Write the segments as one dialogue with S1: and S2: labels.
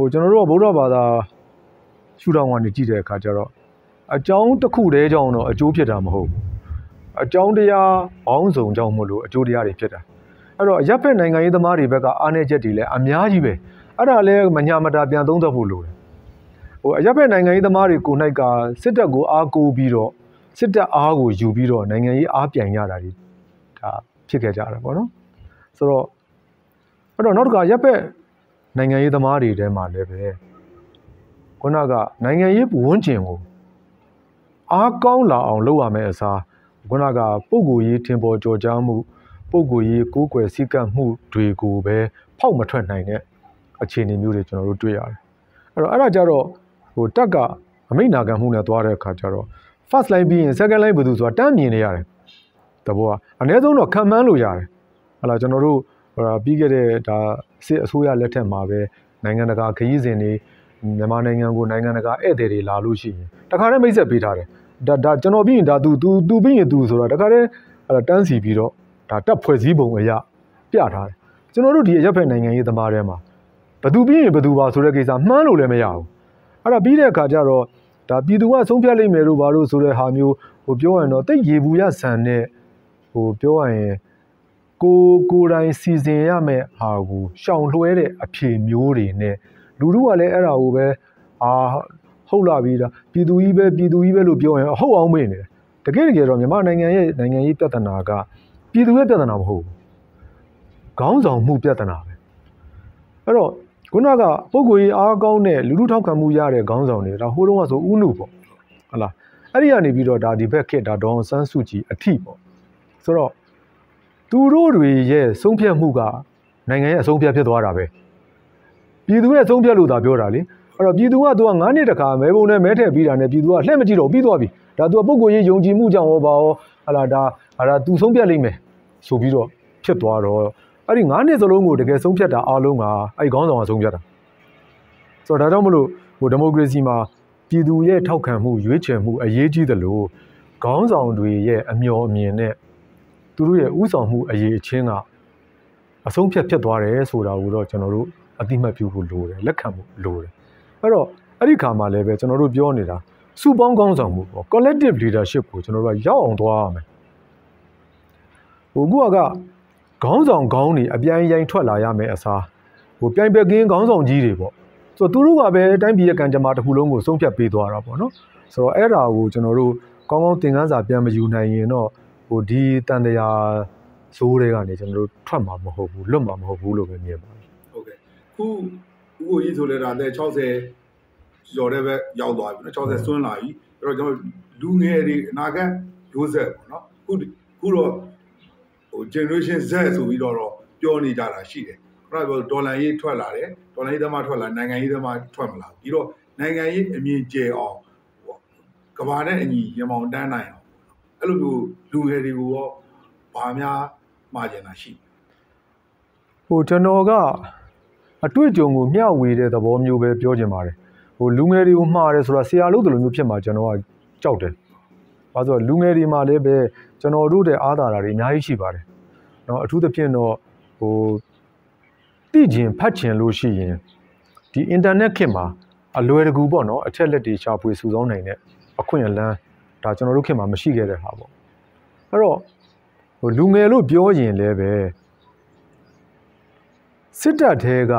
S1: ဟိုကျွန်တော်တို့ကဗုဒ္ဓဘာသာရှုထောင့်ကနေကြည့်တဲ့အခါကျတော့အကြောင်းတစ်ခုတည်းကြောင့်တော့အကျိုးဖြစ်တာမဟုတ်ဘူးအကြောင်းတရားပေါင်းစုံကြောင့်မို့လို့အကျိုးတရားတွေဖြစ်တာအဲ့တော့ရပ်ဖက်နိုင်ငံရေးသမားတွေဘက်ကအားနည်းချက်တွေလည်းအများကြီးပဲအဲ့ဒါလည်းမညာမတာပြန်သုံးသပ်ဖို့လိုတယ်ဟိုအရပ်ဖက်နိုင်ငံရေးသမားတွေကို၌ကစစ်တပ်ကိုအားကိုးပြီးတော့စစ်တပ်အားကိုယူပြီးတော့နိုင်ငံရေးအားပြန်ရတာတွေဒါဖြစ်ခဲ့ကြတာပေါ့နော်ဆိုတော့အဲ့တော့နောက်တစ်ခါရပ်ဖက် နိုင်ငံရေးသမားတွေထဲမှာလည်းပဲခုနကနိုင်ငံရေးဝန်းကျင်ကိုအားကောင်းလာအောင်လုပ်ရမယ်အစားခုနကပုံကိုရေးထင်ပေါ်ကြော်ကြားမှုပုံကိုရေးကိုးကွယ်စည်းကပ်မှုတွေကိုပဲဖောက်မထွက်နိုင်တဲ့အခြေအနေမျိုးတွေကျွန်တော်တို့တွေ့ရတယ်အဲ့တော့အဲ့ဒါကြတော့ဟိုတက်ကအမိတ်နာခံမှုနဲ့သွားတဲ့အခါကျတော့ first line ပြီးရင် second line ဘယ်သူဆိုတာတန်းမြင်နေရတယ်တဘောကအနည်းဆုံးတော့ခံမှန်းလို့ရတယ်ဟလာကျွန်တော်တို့ဟိုပြီးခဲ့တဲ့ဒါ စစ်အစိုးရလက်ထက်မှာပဲနိုင်ငံတကာခရီးစဉ်တွေမြန်မာနိုင်ငံကိုနိုင်ငံတကာဧည့်သည်တွေလာလို့ရှိရင်တခါတည်းမိတ်ဆက်ပေးထားတယ်ဒါဒါကျွန်တော်ပြီးရင်ဒါ तू तू तू ပြီးရင် तू ဆိုတာတခါတည်းတန်းစီပြီးတော့ဒါတက်ဖွဲ့စည်းပုံအရာပြထားတယ်ကျွန်တော်တို့ဒီအရက်ဖက်နိုင်ငံရေးသမားတွေမှာဘသူပြီးရင်ဘသူပါဆိုတဲ့ကိစ္စမှန်းလို့လည်းမရဘူးအဲ့ဒါပြီးတဲ့အခါကျတော့ဒါပြည်သူကဆုံးဖြတ်လိုက်မယ်လို့ဘာလို့ဆိုတဲ့ဟာမျိုးဟိုပြောရရင်တော့တိတ်ရေဘူးရဆန်တဲ့ဟိုပြောရရင် ကိုကိုတိုင်းစီစဉ်ရမယ့်ဟာကိုရှောင်လွှဲတဲ့အဖြေမျိုးတွေနဲ့လူတို့ကလည်းအဲ့ဒါကိုပဲအာဟုတ်လာပြီဒါပြည်သူကြီးပဲပြည်သူကြီးပဲလို့ပြောရင်ဟုတ်အောင်မေ့နေတယ်တကယ်တကယ်တော့မြန်မာနိုင်ငံရဲ့နိုင်ငံရေးပြဿနာကပြည်သူရဲ့ပြဿနာမဟုတ်ဘူးခေါင်းဆောင်မှုပြဿနာပဲအဲ့တော့ခုနကပုံကိုကြီးအားကောင်းတဲ့လူလူထောက်ခံမှုရတဲ့ခေါင်းဆောင်တွေဒါဟိုတုန်းကဆိုဥနုပေါ့ဟုတ်လားအဲ့ဒီကနေပြီးတော့ဒါဒီဘက်ခက်ဒါဒေါန်ဆန်းစုကြည်အထိပေါ့ဆိုတော့ သူတို့တွေရဲ့ဆုံးဖြတ်မှုကနိုင်ငံရဲ့အဆုံးဖြတ်ဖြစ်သွားတာပဲပြည်သူရဲ့ဆုံးဖြတ်လို့သာပြောတာလေအဲ့တော့ပြည်သူကသူက9နှစ်တခါမဲပုံနဲ့မဲထည့်ပြီးတာနဲ့ပြည်သူကလှည့်မကြည့်တော့ပြီးသွားပြီဒါသူကပုံကိုရေးယုံကြည်မှုကြောင့်ဟောပါဟောဟာလာဒါဟာဒါသူဆုံးဖြတ်လိမ့်မယ်ဆိုပြီးတော့ဖြစ်သွားတော့အဲ့ဒီ9နှစ်စလုံးကိုတကယ်ဆုံးဖြတ်တာအားလုံးကအဲ့ဒီခေါင်းဆောင်ကဆုံးဖြတ်တာဆိုတော့ဒါကြောင့်မလို့ဟိုဒီမိုကရေစီမှာပြည်သူရဲ့ထောက်ခံမှုရွေးချယ်မှုအရေးကြီးသလိုခေါင်းဆောင်တွေရဲ့အမျှော်အမြင်နဲ့ သူတို့ရဲ့ဥဆောင်မှုအရေးအချင်းကအဆုံးဖြတ်ဖြစ်သွားတယ်ဆိုတာကိုတော့ကျွန်တော်တို့အတိမတ်ပြုဖို့လိုတယ်လက်ခံဖို့လိုတယ်အဲ့တော့အဲ့ဒီခါမှာလည်းပဲကျွန်တော်တို့ပြောနေတာစုပေါင်းခေါင်းဆောင်မှုပေါ့ collective leadership ကိုကျွန်တော်တို့ကရောက်အောင်သွားရမယ်ဟိုကူကခေါင်းဆောင်ခေါင်းတွေအပြိုင်ရိုင်ထွက်လာရမယ်အစားဟိုပြိုင်ပက်ကင်းခေါင်းဆောင်ကြီးတွေပေါ့ဆိုတော့သူတို့ကပဲတိုင်းပြည်ရဲ့ကံကြမ္မာတစ်ခုလုံးကိုဆုံးဖြတ်ပေးသွားတာပေါ့နော်ဆိုတော့အဲ့ဒါကိုကျွန်တော်တို့ကောင်းကောင်းသင်ခန်းစာပြန်မယူနိုင်ရင်တော့ ဟိုဒီတန်တရားဇိုးတွေကနေကျွန်တော်တို့ထွက်မှာမဟုတ်ဘူးလွတ်မှာမဟုတ်ဘူးလို့ပဲမြင်ပါတယ်
S2: ဟုတ်ကဲ့ခုဥကိုကြီးဆိုလဲတာတဲ့60ကျော်တဲ့ဘက်ရောက်သွားပြီနော်60ဆွန်းလာပြီအဲ့တော့ကျွန်တော်လူငယ်တွေအနာဂတ်ရိုးဆက်ပေါ့နော်ခုခုတော့ဟို generation Z ဆိုပြီးတော့ပြောနေကြတာရှိတယ်ခုနကပြောဒေါ်လာရေးထွက်လာတယ်ဒေါ်လာရေးသမားထွက်လာနိုင်ငံရေးသမားထွက်မလာဘူးပြီးတော့နိုင်ငံရေးအမြင်ကျယ်အောင်ဟိုကဘာနဲ့အညီရမောင်တန်းနိုင်အောင် အဲ့လိုမျိုးလူငယ်တွေကိုရောဘာများမှာကျင်တာရှိ
S1: ဟိုကျွန်တော်ကအတွေ့အကြုံကိုမျှဝေတဲ့သဘောမျိုးပဲပြောချင်ပါတယ်ဟိုလူငယ်တွေကိုမှားတယ်ဆိုတာဆရာလို့တယ်လို့မျိုးဖြစ်မှာကျွန်တော်ကကြောက်တယ်။ဘာလို့ဆိုလူငယ်တွေမှာလည်းပဲကျွန်တော်တို့တဲ့အားသာတာတွေအများကြီးရှိပါတယ်။เนาะအထူးသဖြင့်တော့ဟိုသိကျင်ဖတ်ကျင်လို့ရှိရင်ဒီ internet ခေတ်မှာအလွယ်တကူပေါ့နော်အချက်လက်တွေရှာဖွေစုဆောင်းနိုင်တဲ့အခွင့်အလမ်း ဒါကျွန်တော်တို့ခေတ်မှာမရှိခဲ့တဲ့ဟာပေါ့အဲ့တော့ဟိုလူငယ်လို့ပြောရင်လည်းပဲစစ်တပ်ထဲက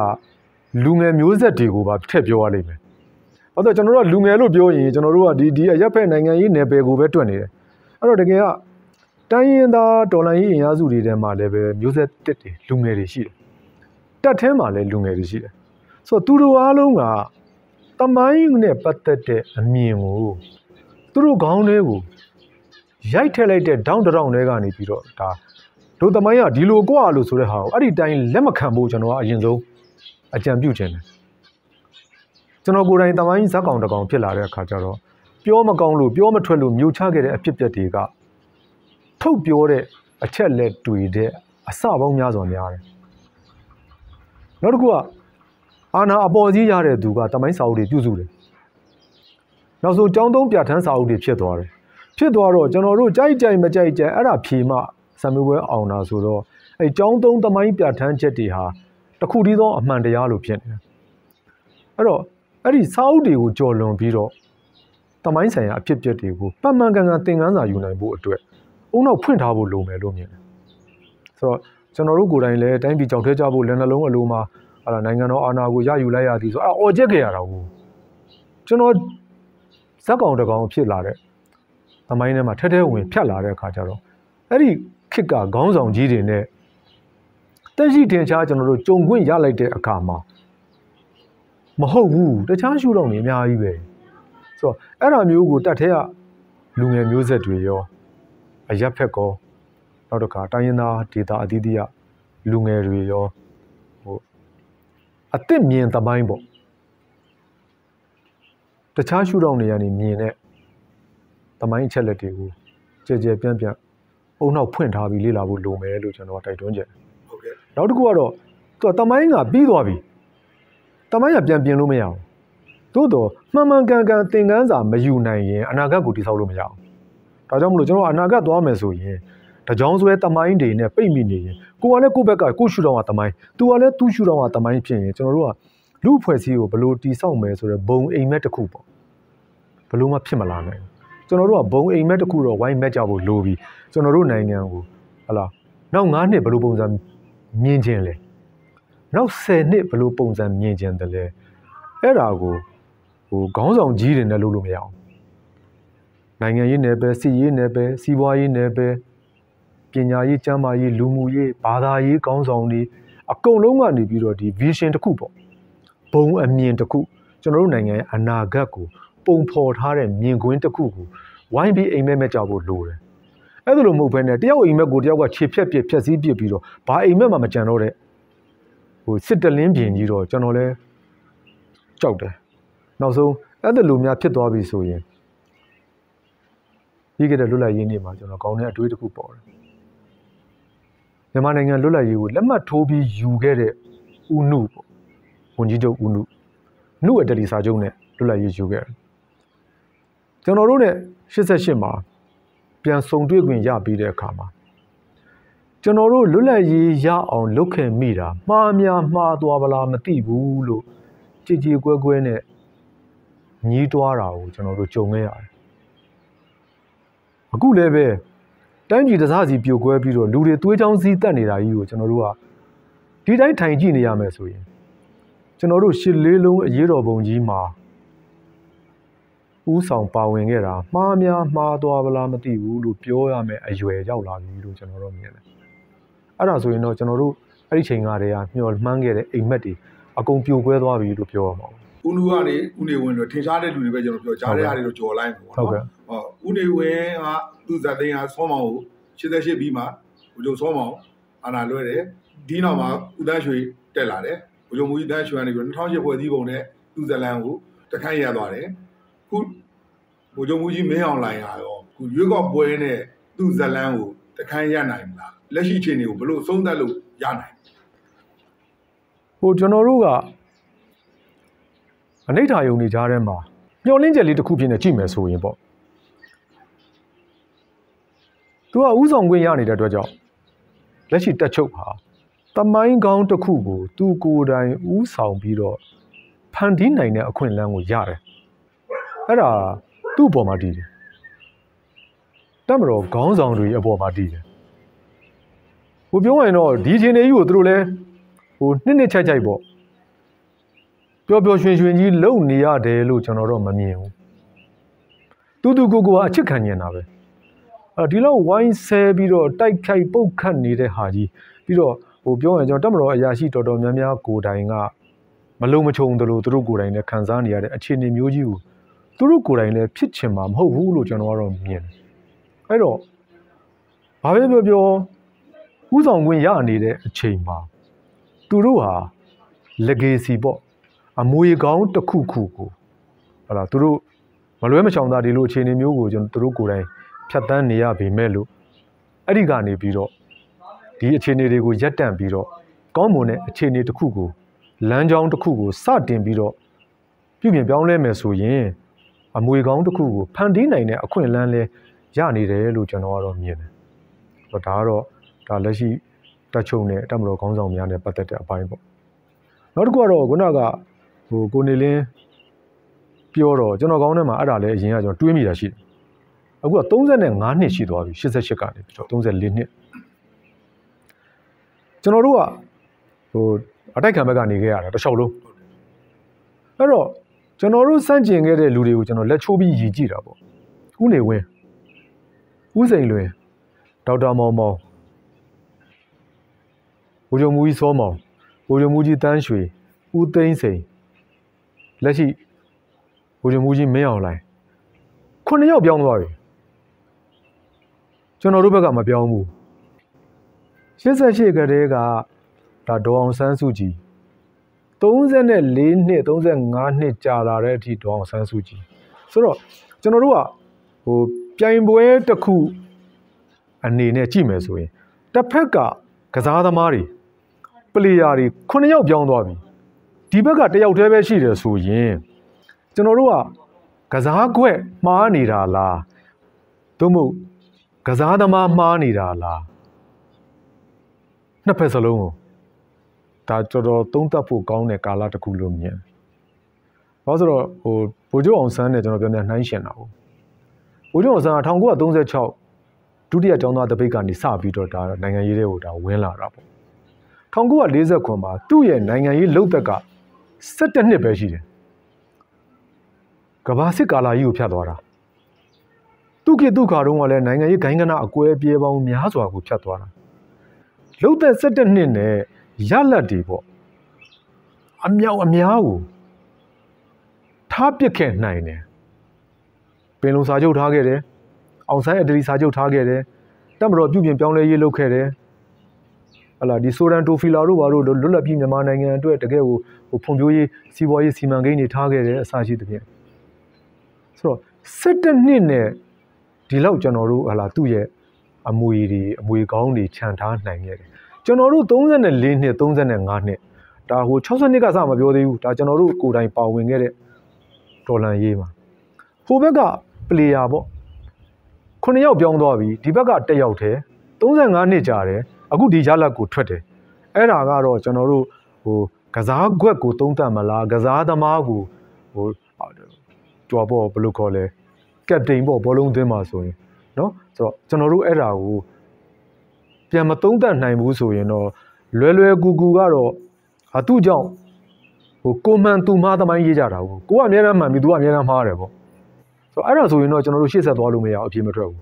S1: လူငယ်မျိုးဆက်တွေကိုပါထည့်ပြောရလိမ့်မယ်။အဲ့တော့ကျွန်တော်တို့ကလူငယ်လို့ပြောရင်ကျွန်တော်တို့ကဒီဒီအရက်ဖက်နိုင်ငံရေးနယ်ပယ်ကိုပဲတွက်နေတယ်။အဲ့တော့တကယ်ကတိုင်းရင်းသားတော်လှန်ရေးအင်အားစုတွေထဲမှာလည်းပဲမျိုးဆက်တစ်တွေလူငယ်တွေရှိတယ်။တက်ထဲမှာလည်းလူငယ်တွေရှိတယ်။ဆိုတော့သူတို့အားလုံးကတမိုင်းနဲ့ပတ်သက်တဲ့အမြင်ကို သူတို့ခေါင်းထဲကိုရိုက်ထည့်လိုက်တဲ့ဒေါင်းတောင်းတွေကနေပြီးတော့ဒါတို့သမိုင်းကဒီလိုကွာလို့ဆိုတဲ့ဟာကိုအဲ့ဒီတိုင်းလက်မခံဖို့ကျွန်တော်ကအရင်ဆုံးအကြံပြုခြင်းတယ်ကျွန်တော်ကိုယ်တိုင်သမိုင်းဇက်ကောင်တကောင်ဖြစ်လာတဲ့အခါကျတော့ပြောမကောင်းလို့ပြောမထွက်လို့မြုပ်ချခဲ့တဲ့အဖြစ်ပြက်တွေကထုတ်ပြောတဲ့အချက်လက်တွေတဲ့အစပေါင်းများစွာများတယ်နောက်တစ်ခုကအာနာအပေါ်ကြီးရတဲ့သူကတမိုင်းစာအုပ်တွေပြုစုတယ် နောက်ဆုံးចောင်းသုံးပြဋ္ဌာန်းစာအုပ်တွေဖြစ်သွားတယ်ဖြစ်သွားတော့ကျွန်တော်တို့ကြိုက်ကြိုက်မကြိုက်ကြိုက်အဲ့ဒါဖြေမှဆံမေပွဲအောင်တာဆိုတော့အဲចောင်းသုံးသမိုင်းပြဋ္ဌာန်းချက်တွေဟာတခုတည်းသောအမှန်တရားလို့ဖြစ်နေတယ်အဲ့တော့အဲ့ဒီစာအုပ်တွေကိုကြော်လွန်ပြီးတော့တမိုင်းဆိုင်ရာအဖြစ်အပျက်တွေကိုပတ်မှန်ကန်ကန်သင်ခန်းစာယူနိုင်ဖို့အတွက်အုံနောက်ဖွင့်ထားဖို့လိုမယ်လို့မြင်တယ်ဆိုတော့ကျွန်တော်တို့ကိုယ်တိုင်လည်းတိုင်းပြည်ကြောက်ထဲကြဖို့လက်နှလုံးအလိုမှာဟာလာနိုင်ငံတော်အာဏာကိုရယူလိုက်ရသည်ဆိုအဲ့အော်ချက်ခဲ့ရတာကိုကျွန်တော် ဇက်ကောင်တကောင်ဖြစ်လာတဲ့သမိုင်းထဲမှာထဲထဲဝင်ဖြတ်လာတဲ့အခါကျတော့အဲ့ဒီခစ်ကခေါင်းဆောင်ကြီးတွေနဲ့တက်ရှိတင်ချားကျွန်တော်တို့ကြုံခွင့်ရလိုက်တဲ့အခါမှာမဟုတ်ဘူးတခြားရှုတော့နေအများကြီးပဲဆိုတော့အဲ့ဒါမျိုးကိုတတ်ထဲကလူငယ်မျိုးဆက်တွေရောအရက်ဖက်ကောနောက်တစ်ခါတိုင်းရင်းသားဒေတာအသီးသီးကလူငယ်တွေရောဟိုအစ်စ်မြင်သမိုင်းပေါ့ တခြားရှုတော့နေရနေမြင်တဲ့သမိုင်းအချက်လက်တွေကိုကြဲကြဲပြန့်ပြန့်အုံနောက်ဖွင့်ထားပြီးလေ့လာဖို့လိုမယ်လို့ကျွန်တော်တိုက်တွန်းချင်တယ်
S2: ဟုတ်ကဲ့
S1: နောက်တစ်ခုကတော့သူကတမိုင်းကပြီးသွားပြီတမိုင်းကပြန်ပြင်လို့မရအောင်သို့တော့မှန်မှန်ကန်ကန်သင်ခန်းစာမယူနိုင်ရင်အနာဂတ်ကိုတည်ဆောက်လို့မရအောင်ဒါကြောင့်မလို့ကျွန်တော်အနာဂတ်သွားမယ်ဆိုရင်တကြောင်ဆွဲတမိုင်းတွေနဲ့ပိတ်မိနေရင်ကိုကလည်းကိုယ့်ဘက်ကကိုယ့်ရှူတော်ကတမိုင်းသူကလည်းသူ့ရှူတော်ကတမိုင်းဖြစ်ရင်ကျွန်တော်တို့က လူအဖွဲ့အစည်းကိုဘယ်လိုတည်ဆောက်မယ်ဆိုတော့ဘုံအိမ်မက်တစ်ခုပေါ့ဘယ်လိုမှဖြစ်မလာနိုင်ဘူးကျွန်တော်တို့ကဘုံအိမ်မက်တစ်ခုတော့ဝိုင်းမက်ကြဖို့လိုပြီးကျွန်တော်တို့နိုင်ငံကိုဟလာနောက်9နှစ်ဘယ်လိုပုံစံမြင်ခြင်းလဲနောက်10နှစ်ဘယ်လိုပုံစံမြင်ခြင်းတလဲအဲ့ဒါကိုဟိုခေါင်းဆောင်ကြီးတွေနဲ့လုပ်လို့မရအောင်နိုင်ငံရေးနယ်ပယ်စီရေးနယ်ပယ်စီးပွားရေးနယ်ပယ်ပညာရေးကျန်းမာရေးလူမှုရေးဘာသာရေးခေါင်းဆောင်တွေအကုန်လုံးကနေပြီးတော့ဒီ vision တစ်ခုပေါ့ ဘုံအမြင်တစ်ခုကျွန်တော်တို့နိုင်ငံရဲ့အနာဂတ်ကိုပုံဖော်ထားတဲ့မြင်ကွင်းတစ်ခုကိုဝိုင်းပြီးအိမ်မက်မက်ကြဖို့လိုတယ်အဲ့ဒါလိုမဟုတ်ဘဲနဲ့တယောက်အိမ်မက်ကိုတယောက်ကခြေဖြတ်ပြစ်ဖြတ်စည်းပြစ်ပြီးတော့ဘာအိမ်မက်မှမကြံတော့တဲ့ဟိုစစ်တလင်းပြင်ကြီးတော့ကျွန်တော်လဲကြောက်တယ်နောက်ဆုံးအဲ့ဒါလိုများဖြစ်သွားပြီဆိုရင်ပြီးခဲ့တဲ့လွတ်လပ်ရေးနေ့မှာကျွန်တော်ကောင်းတဲ့အတွေးတစ်ခုပေါ်တယ်မြန်မာနိုင်ငံလွတ်လပ်ရေးကိုလက်မှတ်ထိုးပြီးယူခဲ့တဲ့ဦးနုပေါ့ ဝန်ကြီးချုပ်ဦးနုနုအတလီစာချုပ်နဲ့လွတ်လပ်ရေးယူခဲ့တယ်ကျွန်တော်တို့နဲ့88မှာပြန်ဆုံတွေ့ခွင့်ရပြီးတဲ့အခါမှာကျွန်တော်တို့လွတ်လပ်ရေးရအောင်လုပ်ခင်မိတာမှားများမှားသွားပလားမသိဘူးလို့ကြည်ကြည်ကွဲကွဲနဲ့ညီးတွားတာကိုကျွန်တော်တို့ကြုံခဲ့ရတယ်အခုလည်းပဲတိုင်းပြည်တစားစီပြိုကွဲပြီးတော့လူတွေသွေးချောင်းစည်းတက်နေတာကြီးကိုကျွန်တော်တို့ကဒီတိုင်းထိုင်ကြည့်နေရမယ်ဆိုရင် ကျွန်တော်တို့ရှစ်လေးလုံးအရေးတော်ပုံကြီးမှာဥဆောင်ပါဝင်ခဲ့တာမှားများမှားသွားပလားမသိဘူးလို့ပြောရမယ်အရွယ်ရောက်လာပြီလို့ကျွန်တော်တို့မြင်တယ်အဲ့ဒါဆိုရင်တော့ကျွန်တော်တို့အဲ့ဒီချိန်ကတည်းကမျှော်မှန်းခဲ့တဲ့အိမ်မက်တွေအကုန်ပြိုကွဲသွားပြီလို့ပြောရမှာပေါ့
S2: ဦးလူကနေဦးနေဝင်တော့ထင်ရှားတဲ့လူတွေပဲကျွန်တော်ပြောကြားတဲ့ဟာတွေတော့ကြော်လိုက်ပေါ့
S1: ဟုတ်
S2: နော်
S1: ကဲ့
S2: ဟောဦးနေဝင်ကသူ့ဇာတိန်ကဆောမောင်ကို88ပြီးမှဘုံဆောမောင်အာနာလွဲတယ်ဒီနောက်မှာဦးတန်းရွှေတက်လာတယ် ဘုံမူကြီးတန်းရွှေကနေပြီး2008ဖွဲ့စည်းပုံနဲ့သူ့ဇလန်ကိုတခန့်ရသွားတယ်ခုဘုံမူကြီးမင်းအောင်လိုင်ဟာရောခုရွေးကောက်ပွဲနဲ့သူ့ဇလန်ကိုတခန့်ရနိုင်မလားလက်ရှိအခြေအနေကိုဘယ်လိုသုံးသပ်လို့ရနိုင်
S1: ဟိုကျွန်တော်တို့ကအနိဋ္ဌာယုံနေကြတဲ့မှာမျောလင်းချက်လေးတစ်ခုဖြစ်နေကြည့်မယ်ဆိုရင်ပေါ့သူကဥဆောင်ခွင့်ရနေတဲ့အတွက်ကြောင့်လက်ရှိတက်ချုပ်ဟာ တမိုင်းကောင်းတစ်ခုကို သူကိုယ်တိုင်ဥဆောင်ပြီးတော့ဖန်တီးနိုင်တဲ့အခွင့်အလမ်းကိုရတယ်အဲ့ဒါသူ့အပေါ်မှာတည်တယ်တက်မတော်ခေါင်းဆောင်တွေအပေါ်မှာတည်တယ်ဟိုပြောရင်တော့ဒီချင်းတွေကြီးကိုသူတို့လဲဟိုနှစ်နှစ်ချိုက်ချိုက်ပေါ့ပျော်ပျော်ရွှင်ရွှင်ကြီးလုံနေရတယ်လို့ကျွန်တော်တော့မမြင်ဘူးတူတူကိုကိုကအချစ်ခံနေတာပဲအဲဒီလောက်ဝိုင်းဆဲပြီးတော့တိုက်ခိုက်ပုတ်ခတ်နေတဲ့ဟာကြီးပြီးတော့ ဟိုပြောရင်ကျွန်တော်တက်မတော်အရာရှိတော်တော်များများကိုယ်တိုင်ကမလုံမချုံတယ်လို့သူတို့ကိုယ်တိုင်လည်းခံစားနေရတဲ့အခြေအနေမျိုးကြီးကိုသူတို့ကိုယ်တိုင်လည်းဖြစ်ချင်မှာမဟုတ်ဘူးလို့ကျွန်တော်ကတော့မြင်တယ်အဲ့တော့ဘာပဲပြောပြောဥဆောင်ခွင့်ရနေတဲ့အချိန်မှာသူတို့ဟာ legacy ပေါ့အမွေကောင်းတစ်ခုခုကိုဟုတ်လားသူတို့မလွဲမချောင်သားဒီလိုအခြေအနေမျိုးကိုကျွန်တော်သူတို့ကိုယ်တိုင်ဖြတ်တန်းနေရပေမဲ့လို့အဲ့ဒီကနေပြီးတော့ ဒီအခြေအနေတွေကိုရပ်တန့်ပြီးတော့ကောင်းမွန်တဲ့အခြေအနေတစ်ခုကိုလမ်းကြောင်းတစ်ခုကိုစတင်ပြီးတော့ပြုပြင်ပြောင်းလဲမယ်ဆိုရင်အမွေကောင်းတစ်ခုကိုဖန်တီးနိုင်တဲ့အခွင့်အလမ်းလဲရနေတယ်လို့ကျွန်တော်ကတော့မြင်တယ်။ဟောဒါကတော့ဒါလက်ရှိတက်ချုံနဲ့တက်မတော်ခေါင်းဆောင်များနဲ့ပတ်သက်တဲ့အပိုင်းပေါ့။နောက်တစ်ခုကတော့ခုနကဟဟိုကိုနေလင်းပြောတော့ကျွန်တော်ကောင်းထဲမှာအဲ့ဒါလည်းအရင်ကကျွန်တော်တွေးမိတာရှိတယ်အခုက35နှစ်ရှိသွားပြီ88ကနေပြီးတော့34နှစ် ကျွန်တော်တို့ကဟိုအတိုက်ခံဘက်ကနေခဲ့ရတာတစ်လျှောက်လုံးအဲ့တော့ကျွန်တော်တို့စန့်ကျင်ခဲ့တဲ့လူတွေကိုကျွန်တော်လက်ချိုးပြီးရည်ကြည့်တာပေါ့ဥနေဝင်းဥစိန်လွင်ဒေါက်တာမောင်မောင်ဘိုးချုပ်မူကြီးစောမောင်ဘိုးချုပ်မူကြီးတန်းရွှေဦးသိန်းစိန်လက်ရှိဘိုးချုပ်မူကြီးမင်းအောင်လိုင်းခုနှစ်ယောက်ပြောင်းသွားပြီကျွန်တော်တို့ဘက်ကမပြောင်းဘူး 88ကတည်းကဒါဒေါအောင်ဆန်းစုကြည်34နှစ်35နှစ်ကြာလာတဲ့အထိဒေါအောင်ဆန်းစုကြည်ဆိုတော့ကျွန်တော်တို့ကဟိုပြိုင်ပွဲတစ်ခုအနေနဲ့ကြည့်မယ်ဆိုရင်တစ်ဖက်ကကစားသမားတွေပလေယာတွေ9ယောက်ပြောင်းသွားပြီဒီဘက်ကတယောက်တည်းပဲရှိတယ်ဆိုရင်ကျွန်တော်တို့ကကစားခွက်မှားနေတာလားသို့မဟုတ်ကစားသမားမှားနေတာလား နှစ်ဖက်စလုံးကိုဒါတော်တော်သုံးသပ်ဖို့ကောင်းတဲ့ကာလတစ်ခုလို့မြင်။ဘာလို့ဆိုတော့ဟိုဗိုလ်ချုပ်အောင်ဆန်းနဲ့ကျွန်တော်ပြောနေနှိုင်းရှင်တာပေါ့။ဗိုလ်ချုပ်အောင်ဆန်းက1936ဒုတိယကျောင်းသားတပိတ်ကနေစပြီးတော့ဒါနိုင်ငံရေးတွေကိုဒါဝင်လာတာပေါ့။1940ခွန်မှာသူ့ရဲ့နိုင်ငံရေးလုပ်သက်က17နှစ်ပဲရှိတယ်။ကဘာစစ်ကာလာကြီးကိုဖျက်သွားတာ။သူ့ကိသူခါတုန်းကလည်းနိုင်ငံရေးဂိုင်းကနအကွဲပြေပေါင်းများစွာကိုဖျက်သွားတာ။ လုပ်သက်17နှစ်နဲ့ရလက်တွေပေါ့အမြောက်အများကိုထားပစ်ခဲ့နိုင်တယ်ပင်လုံစာချုပ်ထားခဲ့တယ်အောင်ဆန်းအတရီစာချုပ်ထားခဲ့တယ်တက်မတော်ပြုပြင်ပြောင်းလဲရေးလုပ်ခဲ့တယ်ဟလာဒီဆိုရန်တိုဖီလာတို့ဘာတို့လွတ်လပ်ပြီးမြန်မာနိုင်ငံအတွက်တကယ်ကိုဟိုဖွံ့ဖြိုးရေးစီးပွားရေးစီမံကိန်းတွေထားခဲ့တယ်အစရှိသဖြင့်ဆိုတော့စစ်တနှစ်နဲ့ဒီလောက်ကျွန်တော်တို့ဟလာသူ့ရဲ့ အမွေတွေအမွေကောင်းတွေခြံထားနိုင်ခဲ့တယ်ကျွန်တော်တို့34နှစ်35နှစ်ဒါဟို60နှစ်ကစမပြောသေးဘူးဒါကျွန်တော်တို့ကိုယ်တိုင်ပါဝင်ခဲ့တဲ့ဒေါ်လန်ရေးမှာဟိုဘက်ကပလေယာပေါ့9ယောက်ပြောင်းသွားပြီဒီဘက်က1ယောက်တည်း35နှစ်ကြာတယ်အခုဒီရလက်ကိုထွက်တယ်အဲ့ဒါကတော့ကျွန်တော်တို့ဟိုကစားခွက်ကိုသုံးသပ်မလားကစားသမားကိုဟိုကြွားပေါ့ဘယ်လိုခေါ်လဲကပတိန်ပေါ့ဘောလုံးသင်းမှာဆိုရင် နော်ဆိုတော့ကျွန်တော်တို့အဲ့ဒါကိုပြန်မသုံးသပ်နိုင်ဘူးဆိုရင်တော့လွယ်လွယ်ကူကူကတော့ဟာသူ့ကြောင့်ဟိုကိုမှန်သူမှားသမိုင်းရေးကြတာကိုကိုကအများအားမှန်ပြီသူကအများအားမှားတယ်ပေါ့ဆိုတော့အဲ့ဒါဆိုရင်တော့ကျွန်တော်တို့ရှေ့ဆက်သွားလို့မရအောင်အပြေမထွက်ဘူး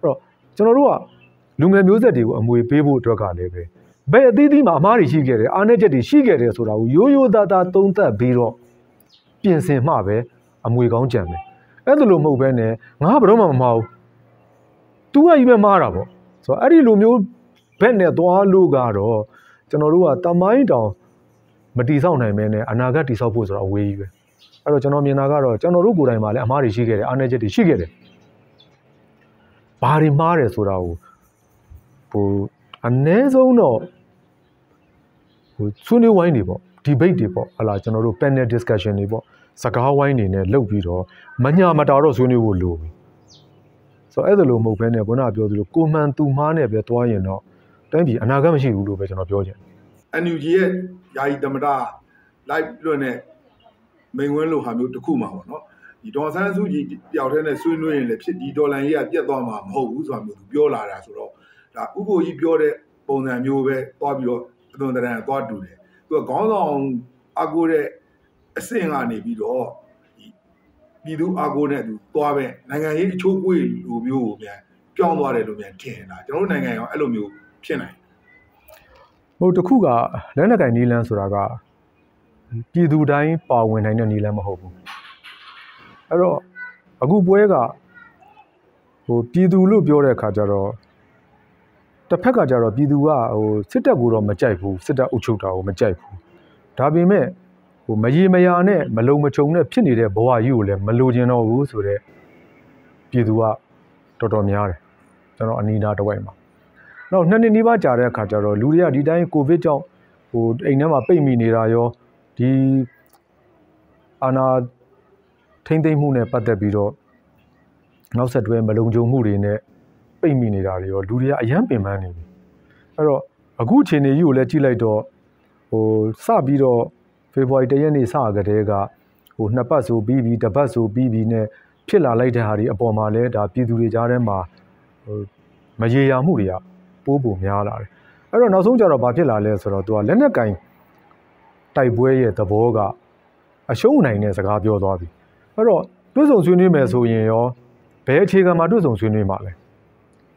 S1: အဲ့တော့ကျွန်တော်တို့ကလူငယ်မျိုးဆက်တွေကိုအမွေပေးဖို့အတွက်ကလည်းပဲဘယ်အသီးသီးမှာအမားတွေရှိခဲ့တယ်အားနည်းချက်တွေရှိခဲ့တယ်ဆိုတာကိုရိုးရိုးသားသားသုံးသပ်ပြီးတော့ပြင်ဆင်မှပဲအမွေကောင်းကြံတယ်အဲ့ဒါလို့မဟုတ်ဘဲနဲ့ငါဘယ်တော့မှမမှားဘူး तू ကကြီးပဲမှားတာပေါ့ဆိုတော့အဲ့ဒီလိုမျိုးဘက်နဲ့သွားလို့ကတော့ကျွန်တော်တို့ကတမိုင်းတောင်မတီဆောက်နိုင်မဲနဲ့အနာဂတ်တီဆောက်ဖို့ဆိုတော့အဝေးကြီးပဲအဲ့တော့ကျွန်တော်မြင်တာကတော့ကျွန်တော်တို့ကိုယ်တိုင်မှာလည်းအမားတွေရှိခဲ့တယ်အားနည်းချက်တွေရှိခဲ့တယ်ဘာတွေမှားတယ်ဆိုတာကိုဟိုအ ਨੇ ဆုံးတော့ဟိုဆွေးနွေးဝိုင်းတွေပေါ့ debate တွေပေါ့ဟလာကျွန်တော်တို့ panel discussion တွေပေါ့စကားဝိုင်းတွေနဲ့လုပ်ပြီးတော့မညာမတာတော့ဆွေးနွေးဖို့လိုပြီ ဆိုတော့အဲ့ဒါလိုမဟုတ်ဘဲနဲ့ခုနကပြောသလိုကိုမှန်သူမှားနဲ့ပဲသွားရင်တော့တိုင်းပြည်အနာဂတ်မရှိဘူးလို့ပဲကျွန်တော်ပြောချင်
S2: NUG ရဲ့ယာယီသမ္မတ live လွှင့်တဲ့မိန်ဝင်းလိုဟာမျိုးတစ်ခုမှာပေါ့နော်ဒီဒေါ်ဆန်းစုကြည်တယောက်တည်းနဲ့ဆွေးနွေးရင်လည်းဖြစ်ဒီဒေါ်လာကြီးကပြတ်သွားမှာမဟုတ်ဘူးဆိုတာမျိုးသူပြောလာတာဆိုတော့ဒါဥပ္ပိုလ်ကြီးပြောတဲ့ပုံစံမျိုးပဲသွားပြီးတော့အသွင်တရံသွားတူတယ်သူကခေါင်းဆောင်အကူတဲ့အဆင့်ကနေပြီးတော့ဒီ ပြည်သူအကူနဲ့သူသွားပဲနိုင်ငံရေးအချိုးကွေးလိုမျိုးကိုပြန်ပြောင်းသွားတယ်လို့ပြန်ထင်တာကျွန်တော်တို့နိုင်ငံရောအဲ့လိုမျိုးဖြစ်နိုင်
S1: ဟိုတခုကလက်နက်ကင်နီလန်းဆိုတာကပြည်သူတိုင်းပါဝင်နိုင်တဲ့နီလန်းမဟုတ်ဘူးအဲ့တော့အခုပွဲကဟိုပြည်သူလို့ပြောတဲ့အခါကျတော့တစ်ဖက်ကကျတော့ပြည်သူကဟိုစစ်တပ်ကိုတော့မကြိုက်ဘူးစစ်တပ်အုပ်ချုပ်တာကိုမကြိုက်ဘူးဒါပေမဲ့ ဟိုမရေမရာနဲ့မလုံမချုံနဲ့ဖြစ်နေတဲ့ဘဝကြီးကိုလည်းမလိုချင်တော့ဘူးဆိုတော့ပြည်သူကတော်တော်များတယ်ကျွန်တော်အနီးနားတစ်ဝိုက်မှာနောက်နှစ်နှစ်နီးပါးကြာတဲ့အခါကျတော့လူတွေကဒီတိုင်းကိုဗစ်ကြောင့်ဟိုအိမ်ထဲမှာပိတ်မိနေတာရောဒီအာနာထိမ့်သိမ့်မှုနဲ့ပတ်သက်ပြီးတော့နောက်ဆက်တွဲမလုံခြုံမှုတွေနဲ့ပိတ်မိနေတာတွေရောလူတွေကအယံပင်ပန်းနေပြီအဲ့တော့အခုအချိန်ကြီးကိုလည်းကြည့်လိုက်တော့ဟိုစပြီးတော့ ဖေဖော်ဝါရီတရက်နေ့စကြတဲ့ကဟိုနှစ်ပတ်ဆိုပြီးပြီးတစ်ပတ်ဆိုပြီးပြီးနဲ့ဖြစ်လာလိုက်တဲ့ဟာဒီအပေါ်မှာလဲဒါပြည်သူတွေကြားထဲမှာဟိုမရေရာမှုတွေကပိုးပိုများလာတယ်အဲ့တော့နောက်ဆုံးကြတော့ဘာဖြစ်လာလဲဆိုတော့သူကလက်နက်ကင်တိုက်ပွဲရဲ့သဘောကအရှုံးနိုင်တဲ့စကားပြောသွားပြီအဲ့တော့တွဲဆုံဆွေးနွေးမယ်ဆိုရင်ရောဘယ်အခြေခံမှာတွဲဆုံဆွေးနွေးမှာလဲ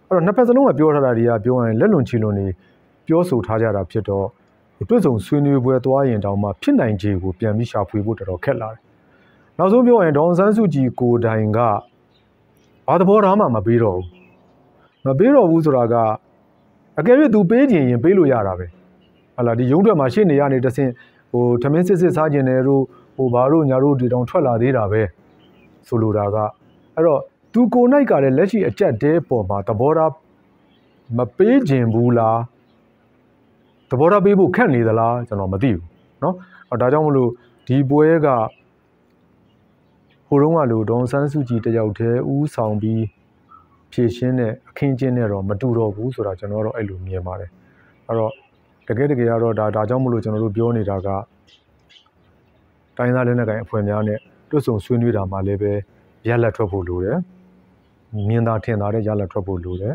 S1: အဲ့တော့နှစ်ဖက်စလုံးကပြောထားတာတွေကပြောရင်လက်လွန်ချီလွန်နေပြောဆိုထားကြတာဖြစ်တော့ တွဲဆုံဆွေးနွေးပွဲသွားရင်တောင်မှဖြစ်နိုင်ခြေကိုပြန်ပြီးရှာဖွေဖို့တော်တော်ခက်လာတယ်နောက်ဆုံးပြောရင်ဒေါန်ဆန်းစုကြည်ကိုတိုင်ကဘာသဘောထားမှမပေးတော့ဘူးမပေးတော့ဘူးဆိုတာကအကယ်၍သူပေးခြင်းရင်ပေးလို့ရတာပဲဟာလာဒီရုံးထွက်မှာရှေ့နေရနေတဆင့်ဟိုထမင်းစစ်စစ်စားခြင်းတယ်တို့ဟိုဘာတို့ညာတို့ဒီတောင်ထွက်လာသေးတာပဲဆိုလိုတာကအဲ့တော့သူကိုနိုင်ကလည်းလက်ရှိအကြက်တဲပေါ်မှာသဘောထားမပေးခြင်းဘူးလား သဘောထားပေးဖို့ခက်နေသလားကျွန်တော်မသိဘူးเนาะဒါကြောင့်မလို့ဒီပွဲကဟိုတုန်းကလို့ဒေါန်ဆန်းစုကြည်တယောက်တည်းဥဆောင်ပြီးဖြည့်ရှင်းတဲ့အခင်းကျင်းနဲ့တော့မတူတော့ဘူးဆိုတာကျွန်တော်ကတော့အဲ့လိုမြင်ပါတယ်အဲ့တော့တကယ်တကယ်ကတော့ဒါဒါကြောင့်မလို့ကျွန်တော်တို့ပြောနေတာကတိုင်းသားလက်နက်ကိုင်အဖွဲ့များနဲ့တွတ်ဆုံဆွေးနွေးတာမှလည်းပဲရလက်ထွက်ဖို့လိုတယ်မြင်သာထင်သာတဲ့ရလက်ထွက်ဖို့လိုတယ်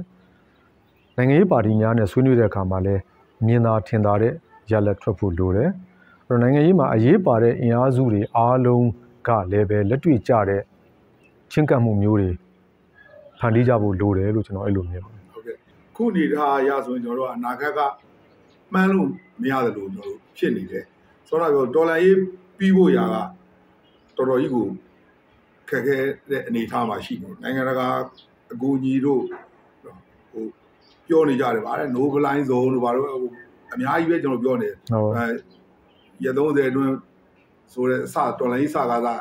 S1: နိုင်ငံရေးပါတီများနဲ့ဆွေးနွေးတဲ့အခါမှာလည်း မြင်သာထင်သာတဲ့ရလက်ထွက်ဖို့လိုတယ်အဲ့တော့နိုင်ငံရေးမှာအရေးပါတဲ့အင်အားစုတွေအားလုံးကလည်းပဲလက်တွေ့ကျတဲ့ချင်းကပ်မှုမျိုးတွေဖန်တီးကြဖို့လိုတယ်လို့ကျွန်တော်အဲ့လိုမြင်ပါတယ်
S2: ဟုတ်ကဲ့ခုအနေထားအရဆိုရင်ကျွန်တော်တို့ကအနာဂတ်ကမှန်းလို့မရတယ်လို့ကျွန်တော်တို့ဖြစ်နေတယ်ဆိုတော့ပြောဒေါ်လာရေးပြီးဖို့ရာကတော်တော်ကြီးကိုခက်ခဲတဲ့အနေအထားမှာရှိနေနိုင်ငံတကာအကူအညီတို့ဟို ပြောနေကြတယ်ဗါတဲ့ no blind zone တို့ဗါတို့အများကြီးပဲကျွန်တော်ပြောနေ
S1: ဟုတ်
S2: အဲရ30အတွင်းဆိုတဲ့စတော်လိုင်းစကားသာ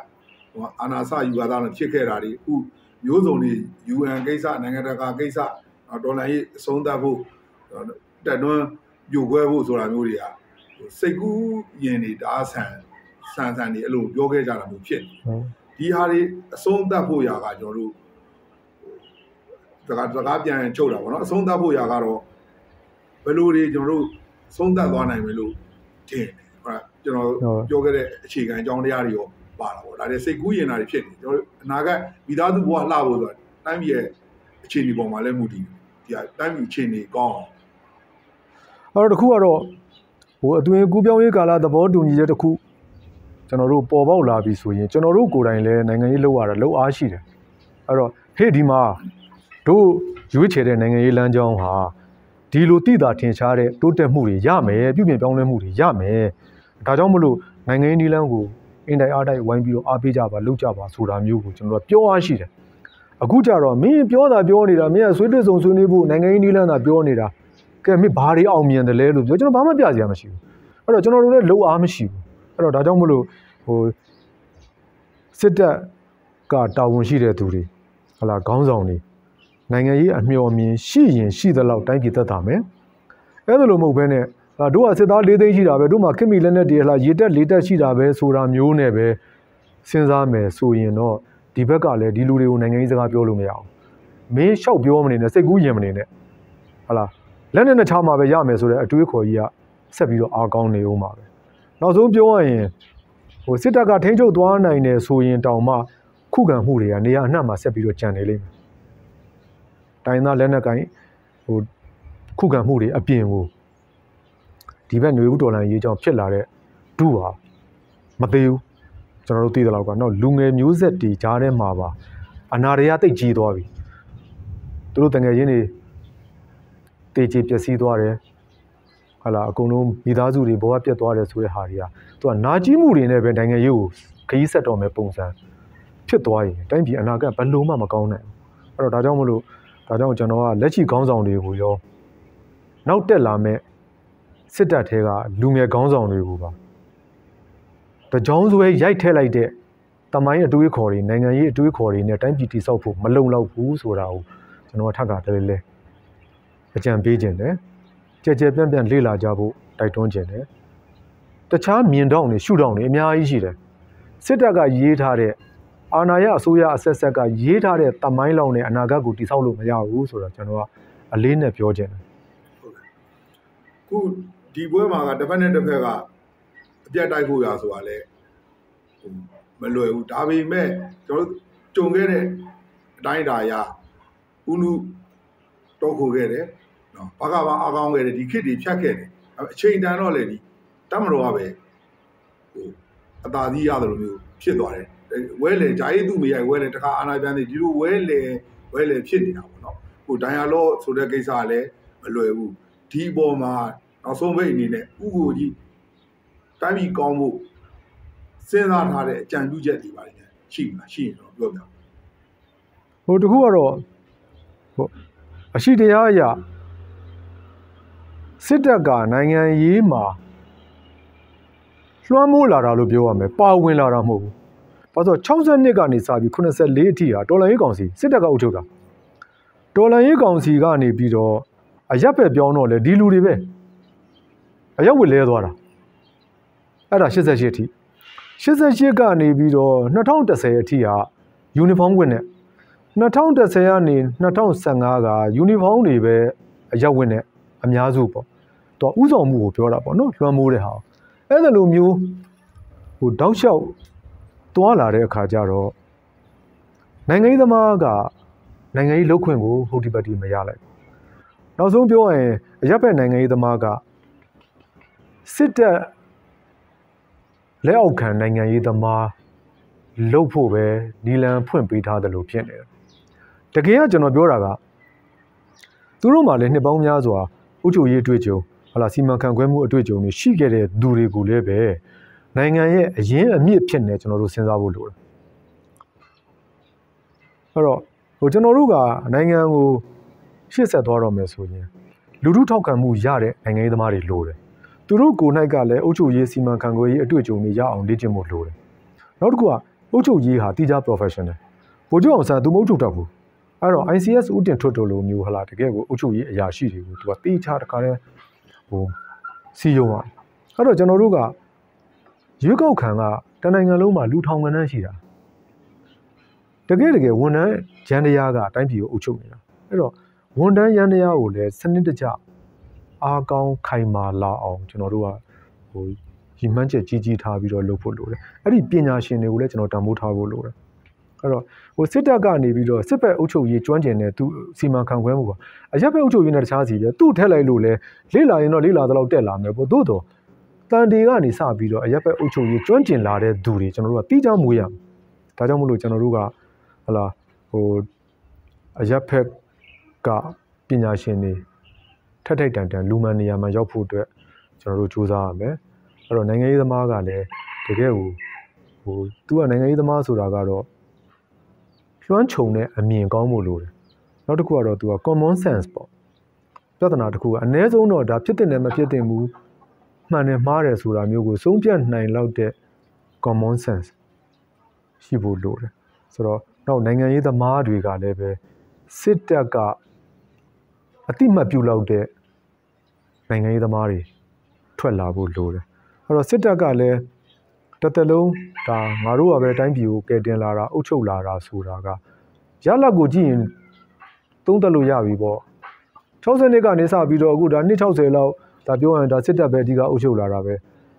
S2: ဟိုအာနာစယူကားသားနဲ့ဖြစ်ခဲ့တာတွေအခုမျိုးစုံတွေ UN ကိစ္စနိုင်ငံတကာကိစ္စဒေါ်လာရေးအဆုံးသတ်ဖို့တက်တွန်းပြိုကွဲဖို့ဆိုတာမျိုးတွေကစိတ်ကူးရင်တွေဒါဆန်ဆန်ဆန်တွေအဲ့လိုပြောခဲ့ကြတာမျိုးဖြစ်နေ
S1: ဟုတ်
S2: ဒီဟာတွေအဆုံးသတ်ဖို့ရာကကျွန်တော်တို့ တကားတကားပြန်ချုပ်တာပေါ့နော်အဆုံးသတ်ဖို့ရာကတော့ဘယ်လိုတွေကျွန်တော်တို့ဆုံးသတ်သွားနိုင်မယ်လို့ထင်တယ်ဟုတ်လားကျွန်တော်ပြောခဲ့တဲ့အခြေခံအကြောင်းတရားတွေရောပါလာပေါ့ဒါတွေစိတ်ကူးရင်တာတွေဖြစ်နေကျွန်တော်တို့အနာဂတ်မိသားစုဘဝလှဖို့ဆိုတာတိုင်းပြည်ရဲ့အခြေအနေပေါ်မှာလည်းမူတည်တယ်ဒီကတိုင်းပြည်အခြေအနေကောင်းအောင်
S1: အဲ့တော့တစ်ခုကတော့ဟိုအသွင်ကူးပြောင်းရေးကာလသဘောတူညီချက်တစ်ခုကျွန်တော်တို့ပေါ်ပေါက်လာပြီဆိုရင်ကျွန်တော်တို့ကိုယ်တိုင်လည်းနိုင်ငံရေးလှုပ်ရတာလှုပ်အားရှိတယ်အဲ့တော့ဟေ့ဒီမှာ တို့ရွေးချယ်တဲ့နိုင်ငံရေးလမ်းကြောင်းဟာဒီလိုတိတာထင်ရှားတဲ့တိုးတက်မှုတွေရမယ်ပြုပြင်ပြောင်းလဲမှုတွေရမယ်ဒါကြောင့်မလို့နိုင်ငံရေးနည်းလမ်းကိုအင်တိုင်အားတိုက်ဝိုင်းပြီးတော့အားပေးကြပါလှုပ်ကြပါဆိုတာမျိုးကိုကျွန်တော်တို့ကပြောအားရှိတယ်အခုကြတော့မင်းပြောတာပြောနေတာမင်းကဆွေးတွေ့ဆုံဆွေးနွေးဖို့နိုင်ငံရေးနည်းလမ်းသာပြောနေတာကဲမင်းဘာတွေအောင်မြင်တယ်လဲလို့ပြောကျွန်တော်ဘာမှပြစရာမရှိဘူးအဲ့တော့ကျွန်တော်တို့လည်းလိုအားမရှိဘူးအဲ့တော့ဒါကြောင့်မလို့ဟိုစစ်တပ်ကတာဝန်ရှိတဲ့သူတွေဟလာခေါင်းဆောင်တွေ နိုင်ငံရေးအမျှော်အမြင်ရှိရင်ရှိသလောက်တိုင်းပြည်သက်သာမယ်အဲ့ဒါလိုမဟုတ်ဘဲနဲ့အာတို့ကစစ်သား၄သိန်းရှိတာပဲတို့မှခင်မီလက်နဲ့တည်းဟလာရေတက်လေးတက်ရှိတာပဲဆိုတာမျိုးနဲ့ပဲစဉ်းစားမယ်ဆိုရင်တော့ဒီဘက်ကလည်းဒီလူတွေကိုနိုင်ငံရေးစကားပြောလို့မရအောင်မင်းလျှောက်ပြောမနေနဲ့စိတ်ကူးယင်မနေနဲ့ဟလာလက်နဲ့နှစ်ချားမှာပဲရမယ်ဆိုတဲ့အတွေးခေါ်ကြီးကဆက်ပြီးတော့အားကောင်းနေဦးမှာပဲနောက်ဆုံးပြောရရင်ဟိုစစ်တပ်ကထိန်းချုပ်သွားနိုင်တယ်ဆိုရင်တောင်မှခုခံမှုတွေကနေရာအနှံ့မှာဆက်ပြီးတော့ကြံနေလိမ့်မယ် တိုင်းသားလက်နက်ကိုင်ဟိုခုခံမှုတွေအပြင်ကိုဒီဘက်ຫນွေဦးတော်လန်ရေးကြောင်းဖြစ်လာတဲ့ဒုဟာမသေးဘူးကျွန်တော်တို့သိတယ်လို့ကတော့လူငယ်မျိုးဆက်တွေကြားထဲမှာပါအနာရရတိတ်ကြီးသွားပြီသူတို့တငယ်ချင်းတွေတေချေပျက်စီးသွားတယ်ဟာလာအကုန်လုံးမိသားစုတွေဘဝပြတ်သွားတယ်ဆိုတဲ့ဟာတွေကသူကနာကြီးမှုတွေနဲ့ပဲနိုင်ငံရေးကိုခရီးဆက်တော်မဲ့ပုံစံဖြစ်သွားရင်တိုင်းပြည်အနာဂတ်ဘယ်လို့မှမကောင်းနိုင်ဘူးအဲ့တော့ဒါကြောင့်မလို့ ဒါကြောင့်ကျွန်တော်ကလက်ရှိခေါင်းဆောင်တွေကိုရောနောက်တက်လာမဲ့စစ်တပ်ထဲကလူငယ်ခေါင်းဆောင်တွေကိုပါတကြောင်ဆွဲရိုက်ထည့်လိုက်တဲ့တမိုင်းအတွေးခေါ်တွေနိုင်ငံရေးအတွေးခေါ်တွေနဲ့တိုင်းပြည်တည်ဆောက်ဖို့မလုံလောက်ဘူးဆိုတာကိုကျွန်တော်ကထပ်ကတည်းကလဲအကြံပေးခြင်းတယ်ကြဲကြဲပြန့်ပြန့်လေ့လာကြဖို့တိုက်တွန်းခြင်းတယ်တခြားမြင်တော့နေရှုတော့နေအများကြီးရှိတယ်စစ်တပ်ကရေးထားတဲ့ အာဏာရအစိုးရအဆက်ဆက်ကရေးထားတဲ့တမိုင်းလောင်နဲ့အနာဂတ်ကိုတည်ဆောက်လို့မရဘူးဆိုတော့ကျွန်တော်ကအလေးနဲ့ပြောခြင်းတယ်
S2: ခုဒီပွဲမှာကတစ်ဖက်နဲ့တစ်ဖက်ကအအပြတ်တိုက်ဖို့ရဆိုတာလဲဟိုမလွယ်ဘူးဒါပေမဲ့ကျွန်တော်တို့ကြုံခဲ့တဲ့အတိုင်းအတာရဥနုတော့ခိုခဲ့တယ်နော်ဘာကဘာအကောင်းခဲ့တယ်ဒီခစ်တွေဖြတ်ခဲ့တယ်အချိန်တန်တော့လေဒီတမတော်ကပဲဟိုအသာစီးရတယ်လို့မျိုးဖြစ်သွားတယ် ဝဲလေဂျာရေးသူမရိုက်ဝဲလေတခါအာနာပြန်နေဒီလိုဝဲလေဝဲလေဖြစ်နေတာပေါ့နော်ဟိုဒိုင်ယာလော့ဆိုတဲ့ကိစ္စကလည်းမလွယ်ဘူးဒီအပေါ်မှာနောက်ဆုံးပိတ်အနေနဲ့ဥကိုကြီးတိုင်းပြည်ကောင်းဖို့စဉ်းစားထားတဲ့အကြံပြုချက်တွေပါလေရှိမလားရှိရင်တော့ပြောပြ
S1: ဟိုတခုကတော့ဟိုအရှိတရားအရာစစ်တပ်ကနိုင်ငံရေးမှာလွှမ်းမိုးလာတာလို့ပြောရမယ်ပါဝင်လာတာမဟုတ်ဘူး။ ဘာလို့62ကနေစပြီး84အထိဟာတော်လန်ရေးကောင်စီစစ်တပ်ကအုပ်ချုပ်တာတော်လန်ရေးကောင်စီကနေပြီးတော့အရက်ပဲပြောင်းတော့လေဒီလူတွေပဲအရက်ဝစ်လဲသွားတာအဲ့ဒါ88အထိ88ကနေပြီးတော့2010အထိဟာယူနီဖောင်းဝင်နဲ့2010ကနေ2015ကယူနီဖောင်းတွေပဲအရက်ဝင်နဲ့အများစုပေါ့တော့ဥဆောင်မှုကိုပြောတာပေါ့နော်လွှမ်းမိုးတဲ့ဟာအဲ့ဒါလိုမျိုးဟိုတောက်လျှောက် သွားလာတဲ့အခါကျတော့နိုင်ငံရေးသမားကနိုင်ငံရေးလုပ်ခွင့်ကိုဟုတ်ဒီပတ်တီမရလိုက်နောက်ဆုံးပြောရင်အရက်ဘက်နိုင်ငံရေးသမားကစစ်တပ်လက်အောက်ခံနိုင်ငံရေးသမားလုပ်ဖို့ပဲနီလန်ဖွင့်ပေးထားတယ်လို့ဖြစ်နေတယ်တကယ်ကကျွန်တော်ပြောတာကသူတို့မှလည်းနှစ်ပေါင်းများစွာဥချုပ်ရေးအတွေ့အကြုံဟလာစီမံခန့်ခွဲမှုအတွေ့အကြုံတွေရှိခဲ့တဲ့သူတွေကိုလည်းပဲ နိုင်ငံရဲ့အရင်အမြင့်ဖြစ်နေကျွန်တော်တို့စဉ်းစားဖို့လိုတယ်အဲ့တော့ဟိုကျွန်တော်တို့ကနိုင်ငံကိုရှေ့ဆက်သွားတော့မယ်ဆိုရင်လူထုထောက်ခံမှုရတဲ့နိုင်ငံရေးသမားတွေလိုတယ်သူတို့ကိုယ်၌ကလည်းအုပ်ချုပ်ရေးစီမံခန့်ခွဲရေးအတွေ့အကြုံတွေရအောင်လေ့ကျင့်ဖို့လိုတယ်နောက်တစ်ခုကအုပ်ချုပ်ရေးဟာတီးခြား professional ဘိုလ်ချုပ်အောင်ဆန်းသူမအုပ်ချုပ်တတ်ဘူးအဲ့တော့ ICS ဥတင်ထွတ်တော်လိုမျိုးဟလာတကယ်ကိုအုပ်ချုပ်ရေးအရာရှိတွေကိုသူကတေးချတခါတည်းဟိုစီယုံอ่ะအဲ့တော့ကျွန်တော်တို့က ရွေးကောက်ခံကတနိုင်ငံလုံးမှာလူထောင်ကန်းရှိတာတကယ်တကယ်ဝန်ထမ်းရန်တရားကအတိုင်းပြည်ကိုအုပ်ချုပ်နေတာအဲ့တော့ဝန်ထမ်းရန်တရားကိုလည်းစနစ်တကျအားကောင်းခိုင်မာလာအောင်ကျွန်တော်တို့ကဟိုရည်မှန်းချက်ကြီးကြီးထားပြီးတော့လုပ်ဖို့လိုတယ်အဲ့ဒီပညာရှင်တွေကိုလည်းကျွန်တော်တန်ဖိုးထားဖို့လိုတယ်အဲ့တော့ဟိုစစ်တပ်ကနေပြီးတော့စစ်ဘက်အုပ်ချုပ်ရေးကျွမ်းကျင်တဲ့သူစီမံခန့်ခွဲမှုပါအရက်ဘက်အုပ်ချုပ်ရေးနဲ့တခြားစီပဲသူ့ထက်လိုက်လို့လဲလေ့လာရင်တော့လေ့လာသလောက်တက်လာမယ်ပေါ့သို့တော့ တန်တီကနေစပြီးတော့အရက်ဘက်အုပ်ချုပ်ရေးကျွမ်းကျင်လာတဲ့သူတွေကျွန်တော်တို့ကတီးကြမွေးရမယ်ဒါကြောင့်မလို့ကျွန်တော်တို့ကဟလာဟိုအရက်ဘက်ကပညာရှင်တွေထက်ထိုက်တန်တန်လူမှန်နေရာမှာရောက်ဖို့အတွက်ကျွန်တော်တို့စူးစမ်းရမယ်အဲ့တော့နိုင်ငံရေးသမားကလည်းတကယ်ကိုဟိုသူကနိုင်ငံရေးသမားဆိုတာကတော့လွှမ်းခြုံတဲ့အမြင်ကောင်းဖို့လိုတယ်နောက်တစ်ခုကတော့သူက common sense ပေါ့ပြဿနာတစ်ခုကအ ਨੇ ဆုံးတော့ဒါဖြစ်တဲ့နဲ့မဖြစ်တဲ့ဘူး မှန်တယ်မှားတယ်ဆိုတာမျိုးကိုဆုံးဖြတ်နိုင်လောက်တဲ့ common sense ရှိဖို့လိုတယ်ဆိုတော့နောက်နိုင်ငံရေးသမားတွေကလည်းပဲစစ်တပ်ကအတိမတ်ပြုလောက်တဲ့နိုင်ငံရေးသမားတွေထွက်လာဖို့လိုတယ်အဲ့တော့စစ်တပ်ကလည်းတစ်သက်လုံးဒါငါတို့ကပဲတိုင်းပြည်ကိုကယ်တင်လာတာအုပ်ချုပ်လာတာဆိုတာကရလက်ကိုကြည့်ရင်သုံးသက်လို့ရပြီပေါ့60နှစ်ကနေစပြီးတော့အခုဒါ260လောက် ဒါပြောရင်ဒါစစ်တပ်ပဲအဓိကအုပ်ချုပ်လာတာပဲ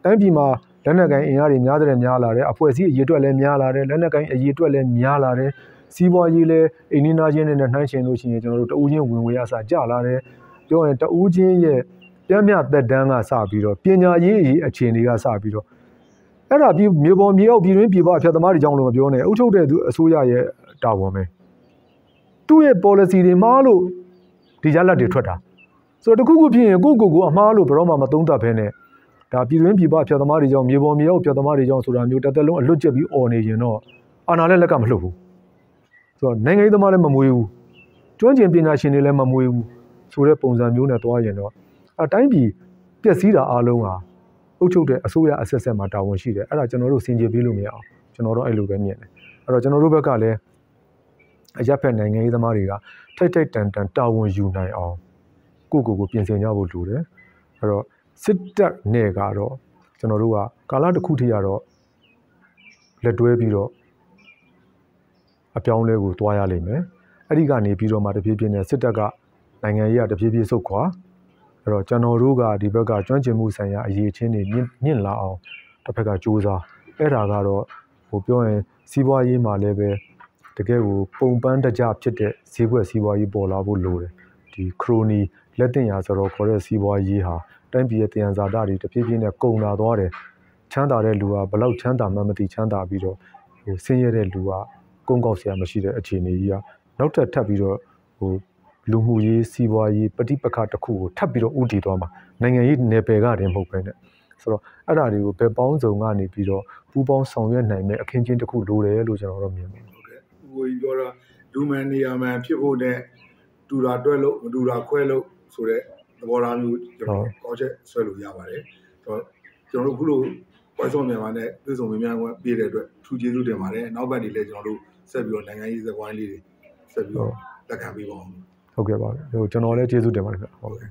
S1: တိုင်းပြည်မှာလက်နက်ကိုင်အင်အားတွေများတဲ့များလာတယ်အဖွဲ့အစည်းအရေးအတွက်လည်းများလာတယ်လက်နက်ကိုင်အရေးအတွက်လည်းများလာတယ်စီးပွားရေးလည်းအိန္ဒိနာချင်းနဲ့နှိုင်းယှဉ်လို့ရှိရင်ကျွန်တော်တို့တဦးချင်းဝင်ဝေရစကြလာတယ်ပြောရင်တဦးချင်းရဲ့ပြင်းပြသက်တမ်းကစပြီးတော့ပညာရေးအရေးအခြေအနေကစပြီးတော့အဲ့ဒါပြည်မြေပေါ်မြေအောက်ပြည်တွင်းပြည်ပအဖြတ်သမားတွေကြောင့်လို့မပြောနဲ့အုပ်ချုပ်တဲ့သူအစိုးရရဲ့တာဝန်ပဲသူ့ရဲ့ policy တွေမှားလို့ဒီရလတ်တွေထွက်တာ ဆိုတော့တခုခုဖြစ်ရင်ကိုကိုကိုအမှားလို့ဘယ်တော့မှမသုံးသပ်ဘဲနဲ့ဒါပြည်တွင်းပြည်ပဖြတ်သမားတွေကြောင့်မြေပေါ်မြေအောက်ဖြတ်သမားတွေကြောင့်ဆိုတာမျိုးတစ်သက်လုံးအလွတ်ကျက်ပြီးអော်နေရင်တော့အာဏာလည်းလက်ကမလှုပ်ဘူးဆိုတော့နိုင်ငံရေးသမားလည်းမမွေးဘူးကျွမ်းကျင်ပညာရှင်တွေလည်းမမွေးဘူးဆိုတဲ့ပုံစံမျိုးနဲ့တွားရင်တော့အတိုင်းပြည်ပျက်စီးတာအားလုံးဟာအုပ်ချုပ်တဲ့အစိုးရအဆက်ဆက်မှာတာဝန်ရှိတယ်အဲ့ဒါကျွန်တော်တို့စင်ကြေပေးလို့မရအောင်ကျွန်တော်တို့အဲ့လိုပဲမြင်တယ်အဲ့တော့ကျွန်တော်တို့ဘက်ကလည်းအရက်ဖက်နိုင်ငံရေးသမားတွေကထိတ်ထိတ်တန်တန်တာဝန်ယူနိုင်အောင် ကိုကိုကိုပြင်ဆင်ကြဖို့လိုတယ်အဲ့တော့စစ်တပ်နဲ့ကတော့ကျွန်တော်တို့ကကာလတစ်ခုထိကတော့လက်တွဲပြီးတော့အပြောင်းလဲကိုတွားရလိမ့်မယ်အဲ့ဒီကနေပြီးတော့မှတဖြည်းဖြည်းနဲ့စစ်တပ်ကနိုင်ငံရေးကတဖြည်းဖြည်းဆုတ်ခွာအဲ့တော့ကျွန်တော်တို့ကဒီဘက်ကကျွမ်းကျင်မှုဆိုင်ရာအရေးချင်းတွေမြင့်မြင့်လာအောင်တစ်ဖက်ကစူးစမ်းအဲ့ဒါကတော့ဟိုပြောရင်စီးပွားရေးမှာလည်းပဲတကယ်ကိုပုံပန်းတကြဖြစ်တဲ့ဈေးကွက်စီးပွားရေးပေါ်လာဖို့လိုတယ်ဒီခရိုနီ လက်တင်ရာဆိုတော့ခေါ်တဲ့စီးပွားရေးဟာတိုင်းပြည်ရဲ့တယံဇာတတွေတဖြည်းဖြည်းနဲ့ကုန်လာသွားတယ်ချမ်းသာတဲ့လူကဘလောက်ချမ်းသာမှမသိချမ်းသာပြီးတော့ဟိုဆင်းရဲတဲ့လူကကုန်းကောက်စရာမရှိတဲ့အခြေအနေကြီးကနောက်ထပ်ထပ်ပြီးတော့ဟိုလူမှုရေးစီးပွားရေးပဋိပက္ခတစ်ခုကိုထပ်ပြီးတော့ဥတည်သွားမှာနိုင်ငံရေးနယ်ပယ်ကတည်းမဟုတ်ပဲနဲ့ဆိုတော့အဲ့ဒါတွေကိုဘယ်ပေါင်းစုံကနေပြီးတော့ပူးပေါင်းဆောင်ရွက်နိုင်မဲ့အခင်းချင်းတစ်ခုလိုတယ်လို့ကျွန်တော်တို့မြင်ပါတယ်
S2: ဟုတ်ကဲ့ဦးကိုကြီးပြောတာလူမှန်နေရာမှန်ဖြစ်ဖို့နဲ့တူတာတွဲလို့မတူတာခွဲလို့ ဆိုတဲ့သဘောထားမျိုးကျွန်တော်ကောက်ချက်ဆွဲလို့ရပါတယ်ဆိုတော့ကျွန်တော်တို့ခုလိုပွဲဆောင်မြန်မာနဲ့ပြည်စုံမြန်မြန်ဝင်ပြည့်တဲ့အတွက်ထူးကျေးဇူးတင်ပါတယ်နောက်ဘက်ဒီလည်းကျွန်တော်တို့ဆက်ပြီးတော့နိုင်ငံရေးစကွိုင်းလေးတွေဆက်ပြီးတော့လက်ခံပေးပါအောင်
S1: ဟုတ်ကဲ့ပါဟိုကျွန်တော်လည်းကျေးဇူးတင်ပါတယ်ခင်ဗျဟုတ်ကဲ့